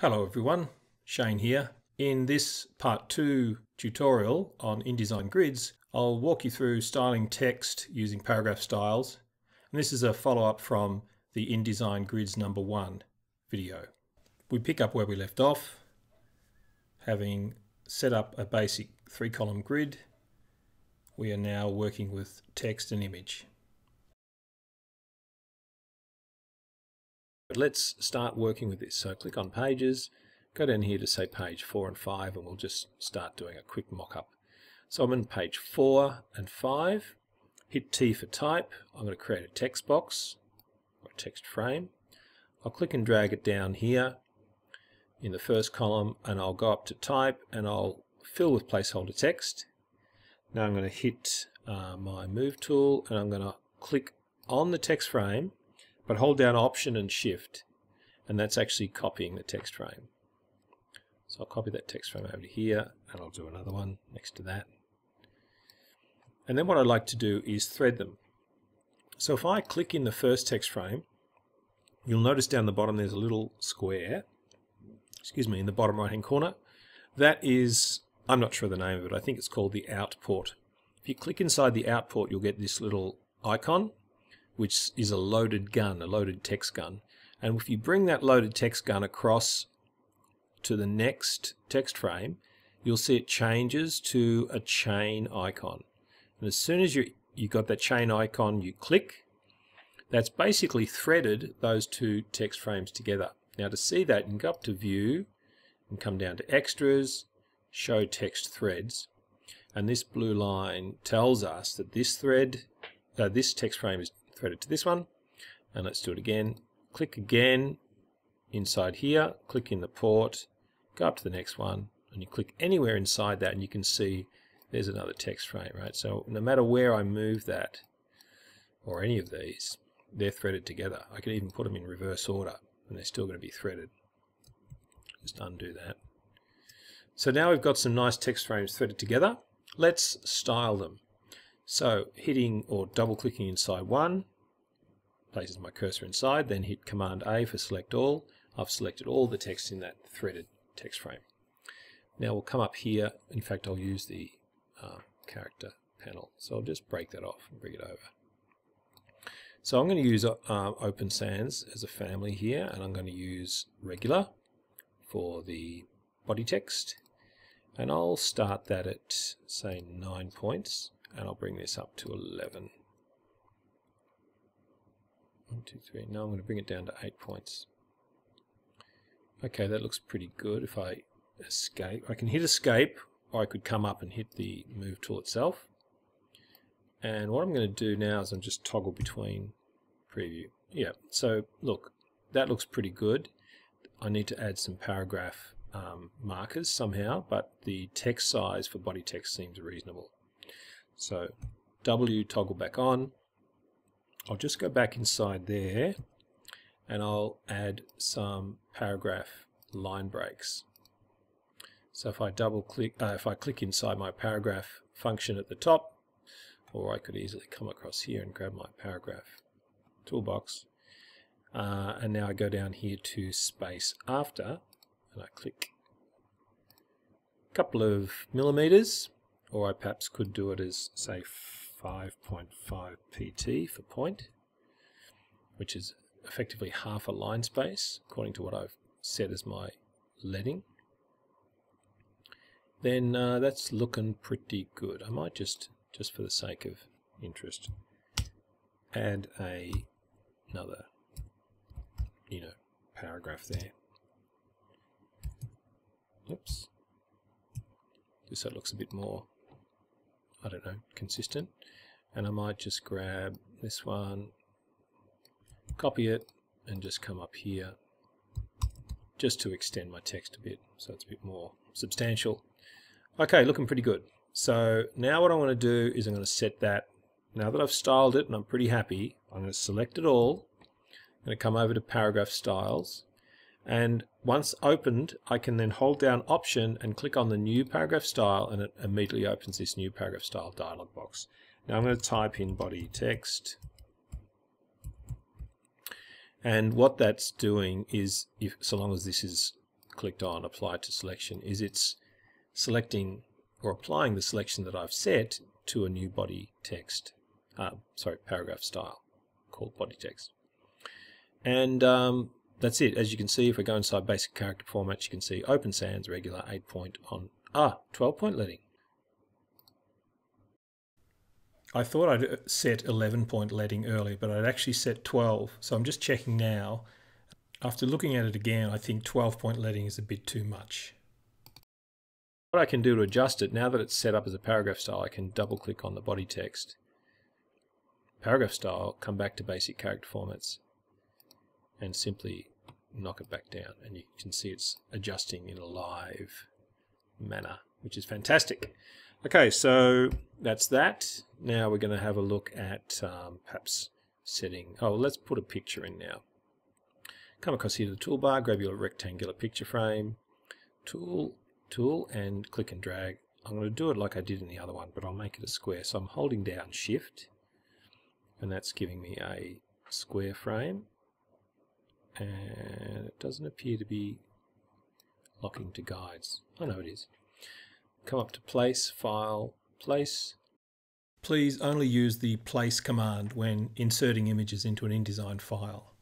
Hello everyone, Shane here. In this part 2 tutorial on InDesign grids, I'll walk you through styling text using paragraph styles. And this is a follow-up from the InDesign grids number 1 video. We pick up where we left off, having set up a basic three-column grid. We are now working with text and image. Let's start working with this. So click on pages, go down here to say page 4 and 5 and we'll just start doing a quick mock-up. So I'm on page 4 and 5, hit T for type, I'm going to create a text box or text frame. I'll click and drag it down here in the first column and I'll go up to type and I'll fill with placeholder text. Now I'm going to hit uh, my move tool and I'm going to click on the text frame but hold down Option and Shift, and that's actually copying the text frame. So I'll copy that text frame over to here, and I'll do another one next to that. And then what I'd like to do is thread them. So if I click in the first text frame, you'll notice down the bottom there's a little square, excuse me, in the bottom right hand corner. That is, I'm not sure the name of it, I think it's called the out port. If you click inside the out port, you'll get this little icon which is a loaded gun, a loaded text gun. And if you bring that loaded text gun across to the next text frame, you'll see it changes to a chain icon. And as soon as you you got that chain icon, you click. That's basically threaded those two text frames together. Now to see that, you can go up to View and come down to Extras, Show Text Threads. And this blue line tells us that this thread, uh, this text frame is thread it to this one. And let's do it again. Click again inside here, click in the port, go up to the next one, and you click anywhere inside that and you can see there's another text frame, right? So no matter where I move that, or any of these, they're threaded together. I can even put them in reverse order and they're still going to be threaded. Just undo that. So now we've got some nice text frames threaded together. Let's style them. So hitting or double clicking inside one places my cursor inside, then hit Command A for select all. I've selected all the text in that threaded text frame. Now we'll come up here, in fact I'll use the uh, character panel, so I'll just break that off and bring it over. So I'm going to use uh, Open Sans as a family here, and I'm going to use regular for the body text, and I'll start that at say 9 points and I'll bring this up to 11. 1, 2, 3. Now I'm going to bring it down to 8 points. Okay, that looks pretty good. If I escape, I can hit escape, or I could come up and hit the move tool itself. And what I'm going to do now is I'm just toggle between preview. Yeah, so look, that looks pretty good. I need to add some paragraph um, markers somehow, but the text size for body text seems reasonable. So W toggle back on. I'll just go back inside there and I'll add some paragraph line breaks. So if I double click, uh, if I click inside my paragraph function at the top, or I could easily come across here and grab my paragraph toolbox. Uh, and now I go down here to space after, and I click a couple of millimeters, or I perhaps could do it as say 5.5 pt for point which is effectively half a line space according to what I've set as my leading. Then uh, that's looking pretty good. I might just just for the sake of interest add a another you know paragraph there. Oops. Just so it looks a bit more I don't know, consistent. And I might just grab this one, copy it, and just come up here just to extend my text a bit so it's a bit more substantial. Okay, looking pretty good. So now what I want to do is I'm going to set that, now that I've styled it and I'm pretty happy, I'm going to select it all. I'm going to come over to paragraph styles and once opened I can then hold down option and click on the new paragraph style and it immediately opens this new paragraph style dialog box. Now I'm going to type in body text and what that's doing is if so long as this is clicked on apply to selection is it's selecting or applying the selection that I've set to a new body text, uh, sorry, paragraph style called body text. And um, that's it. As you can see, if we go inside basic character formats, you can see open sans, regular, 8 point on, ah, 12 point leading. I thought I'd uh, set 11 point leading earlier, but I'd actually set 12. So I'm just checking now. After looking at it again, I think 12 point leading is a bit too much. What I can do to adjust it, now that it's set up as a paragraph style, I can double click on the body text. Paragraph style, come back to basic character formats and simply knock it back down. And you can see it's adjusting in a live manner, which is fantastic. Okay, so that's that. Now we're going to have a look at um, perhaps setting, oh, let's put a picture in now. Come across here to the toolbar, grab your rectangular picture frame, tool, tool, and click and drag. I'm going to do it like I did in the other one, but I'll make it a square. So I'm holding down Shift, and that's giving me a square frame. And it doesn't appear to be locking to guides. I know it is. Come up to Place, File, Place, Please only use the place command when inserting images into an InDesign file.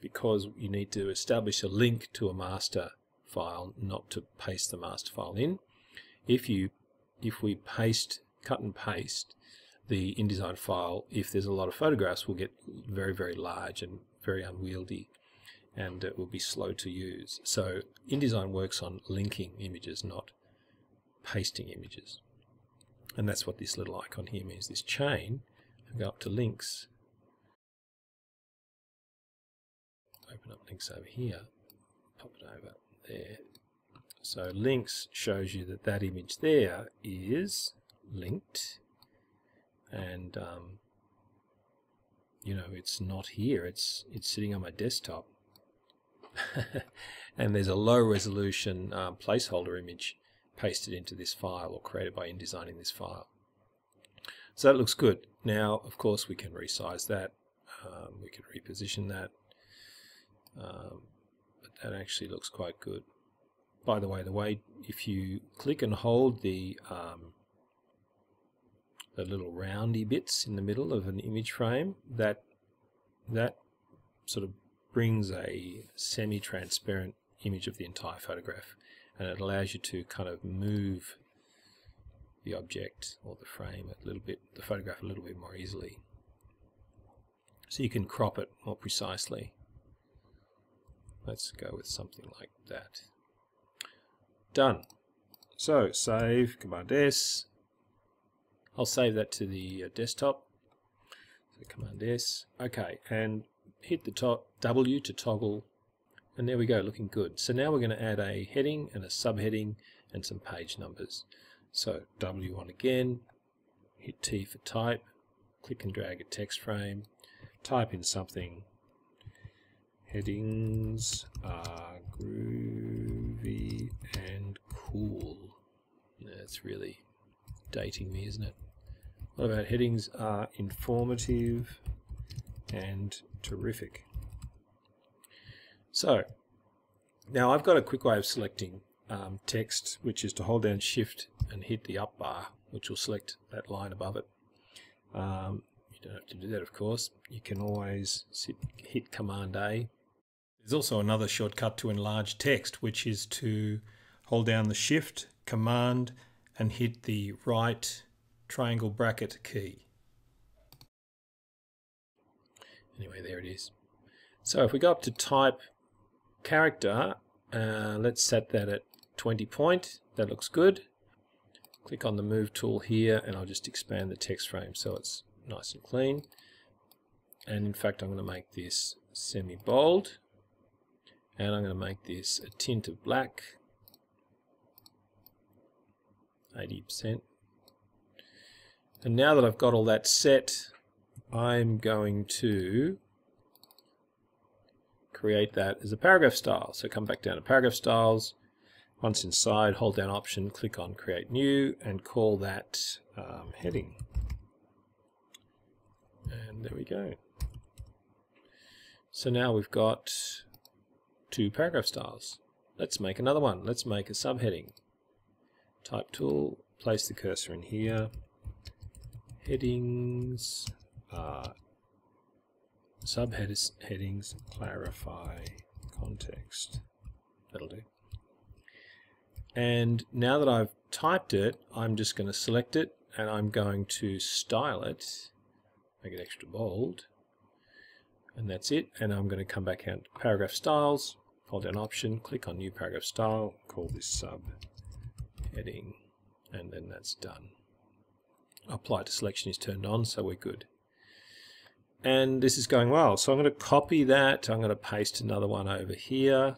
Because you need to establish a link to a master file, not to paste the master file in. If you, if we paste, cut and paste the InDesign file, if there's a lot of photographs, will get very, very large and very unwieldy and it will be slow to use. So InDesign works on linking images, not pasting images. And that's what this little icon here means, this chain. I go up to links, open up links over here, pop it over there. So links shows you that that image there is linked and um, you know it's not here it's it's sitting on my desktop and there's a low resolution um, placeholder image pasted into this file or created by InDesign in this file. So that looks good. Now, of course, we can resize that. Um, we can reposition that. Um, but that actually looks quite good. By the way, the way if you click and hold the um, the little roundy bits in the middle of an image frame, that that sort of brings a semi-transparent image of the entire photograph and it allows you to kind of move the object or the frame a little bit, the photograph a little bit more easily. So you can crop it more precisely. Let's go with something like that. Done. So save, Command S. I'll save that to the uh, desktop. So Command S. Okay, and hit the top W to toggle and there we go looking good so now we're going to add a heading and a subheading and some page numbers so W1 again hit T for type click and drag a text frame type in something headings are groovy and cool that's really dating me isn't it A what about headings are informative and terrific. So now I've got a quick way of selecting um, text, which is to hold down Shift and hit the up bar, which will select that line above it. Um, you don't have to do that, of course. You can always sit, hit Command A. There's also another shortcut to enlarge text, which is to hold down the Shift, Command, and hit the right triangle bracket key. Anyway, there it is. So if we go up to type character, uh, let's set that at 20 point. That looks good. Click on the move tool here and I'll just expand the text frame so it's nice and clean. And in fact, I'm going to make this semi-bold. And I'm going to make this a tint of black. 80%. And now that I've got all that set, I'm going to create that as a paragraph style. So come back down to paragraph styles. Once inside, hold down option, click on create new and call that um, heading. And there we go. So now we've got two paragraph styles. Let's make another one. Let's make a subheading. Type tool, place the cursor in here. Headings, uh, subheadings, headings, clarify context. That'll do. And now that I've typed it, I'm just going to select it and I'm going to style it, make it extra bold, and that's it. And I'm going to come back out to paragraph styles, hold down option, click on new paragraph style, call this sub heading, and then that's done. Apply to selection is turned on, so we're good. And this is going well. So I'm going to copy that. I'm going to paste another one over here.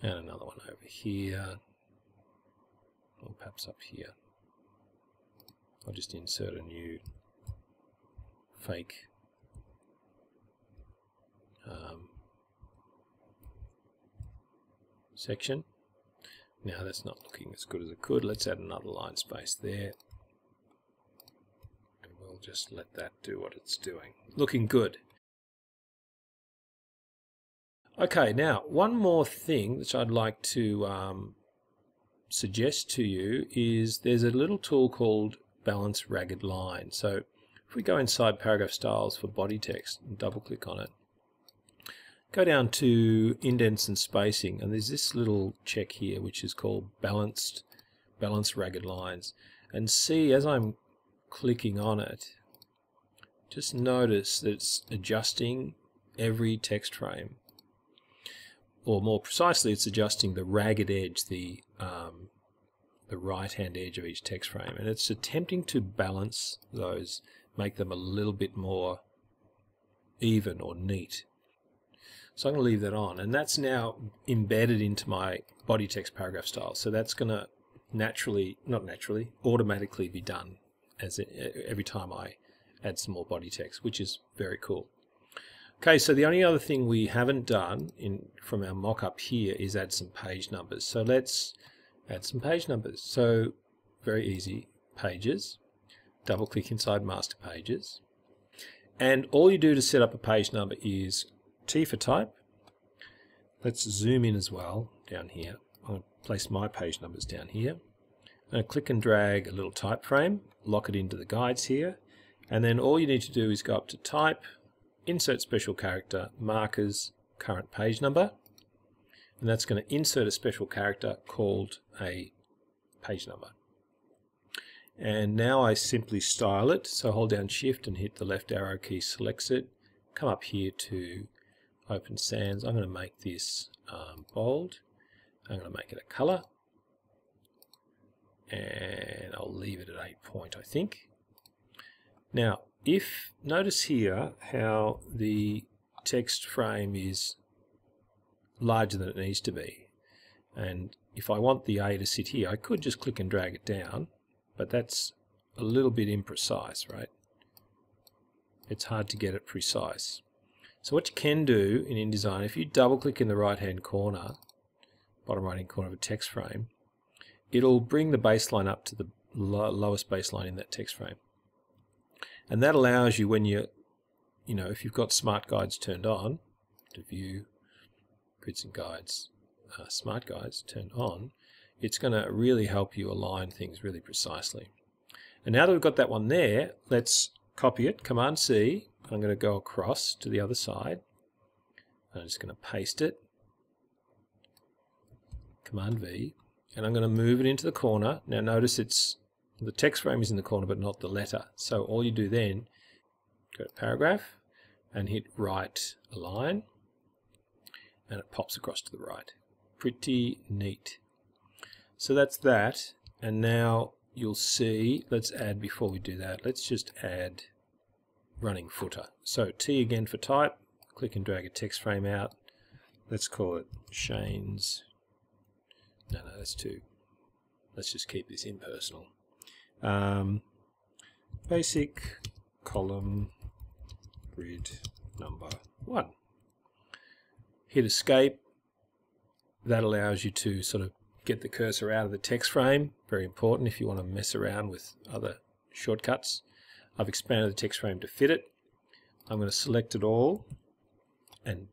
And another one over here. Or perhaps up here. I'll just insert a new fake um, section. Now that's not looking as good as it could. Let's add another line space there. And we'll just let that do what it's doing. Looking good. Okay, now one more thing which I'd like to um, suggest to you is there's a little tool called Balance Ragged Line. So if we go inside Paragraph Styles for body text and double click on it, go down to indents and spacing and there's this little check here which is called balanced balance ragged lines. And see as I'm clicking on it just notice that it's adjusting every text frame. Or more precisely it's adjusting the ragged edge the um, the right hand edge of each text frame. And it's attempting to balance those make them a little bit more even or neat so I'm going to leave that on. And that's now embedded into my body text paragraph style. So that's going to naturally, not naturally, automatically be done as it, every time I add some more body text, which is very cool. Okay, so the only other thing we haven't done in from our mock-up here is add some page numbers. So let's add some page numbers. So very easy, pages, double click inside master pages. And all you do to set up a page number is T for type. Let's zoom in as well down here. I'll place my page numbers down here. I'm going to click and drag a little type frame, lock it into the guides here, and then all you need to do is go up to type, insert special character, markers, current page number, and that's going to insert a special character called a page number. And now I simply style it, so hold down shift and hit the left arrow key selects it, come up here to Open Sans. I'm going to make this um, bold. I'm going to make it a color. And I'll leave it at 8 point, I think. Now, if, notice here how the text frame is larger than it needs to be. And if I want the A to sit here, I could just click and drag it down, but that's a little bit imprecise, right? It's hard to get it precise. So what you can do in InDesign, if you double click in the right hand corner, bottom right hand corner of a text frame, it'll bring the baseline up to the lowest baseline in that text frame. And that allows you when you, you know, if you've got smart guides turned on, to view grids and guides, uh, smart guides turned on, it's going to really help you align things really precisely. And now that we've got that one there, let's copy it, Command C, I'm going to go across to the other side. I'm just going to paste it. Command V. And I'm going to move it into the corner. Now notice it's the text frame is in the corner but not the letter. So all you do then, go to paragraph and hit right align and it pops across to the right. Pretty neat. So that's that. And now you'll see, let's add, before we do that, let's just add running footer. So T again for type, click and drag a text frame out. Let's call it Shane's. No, no, that's too. Let's just keep this impersonal. Um, basic column grid number one. Hit escape. That allows you to sort of get the cursor out of the text frame. Very important if you want to mess around with other shortcuts. I've expanded the text frame to fit it. I'm going to select it all and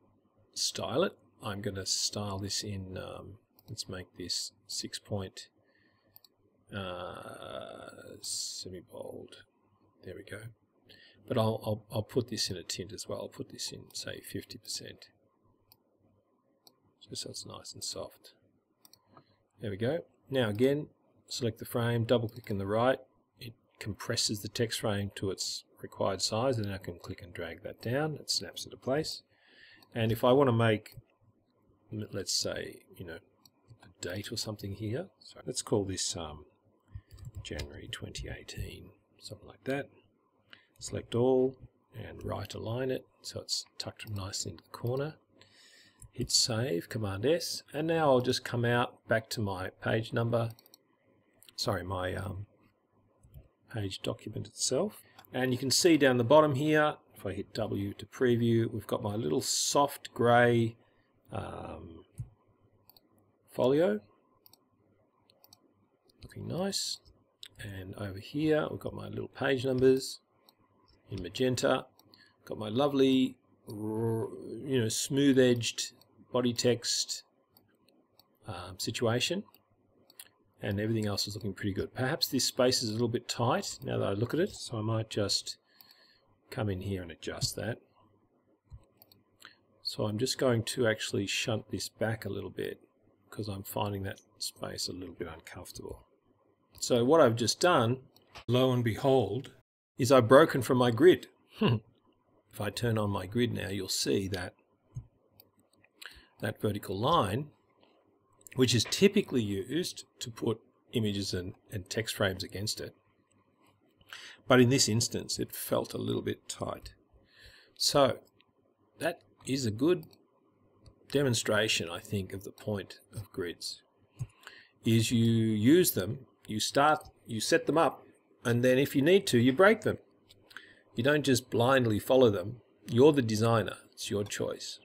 style it. I'm going to style this in, um, let's make this 6 point uh, semi-bold. There we go. But I'll, I'll, I'll put this in a tint as well. I'll put this in, say, 50%. Just so it's nice and soft. There we go. Now again, select the frame, double click in the right. Compresses the text frame to its required size and I can click and drag that down. It snaps into place. And if I want to make, let's say, you know, a date or something here. So let's call this um, January 2018, something like that. Select all and right align it so it's tucked nicely into the corner. Hit save, Command S, and now I'll just come out back to my page number, sorry, my um, page document itself. And you can see down the bottom here, if I hit W to preview, we've got my little soft grey um, folio. Looking nice. And over here, we've got my little page numbers in magenta. Got my lovely, you know, smooth-edged body text um, situation. And everything else is looking pretty good. Perhaps this space is a little bit tight now that I look at it, so I might just come in here and adjust that. So I'm just going to actually shunt this back a little bit because I'm finding that space a little bit uncomfortable. So what I've just done, lo and behold, is I've broken from my grid. Hmm. if I turn on my grid now, you'll see that that vertical line, which is typically used to put images and, and text frames against it. But in this instance, it felt a little bit tight. So that is a good demonstration, I think, of the point of grids. Is you use them you start, you set them up, and then if you need to, you break them. You don't just blindly follow them. You're the designer. It's your choice.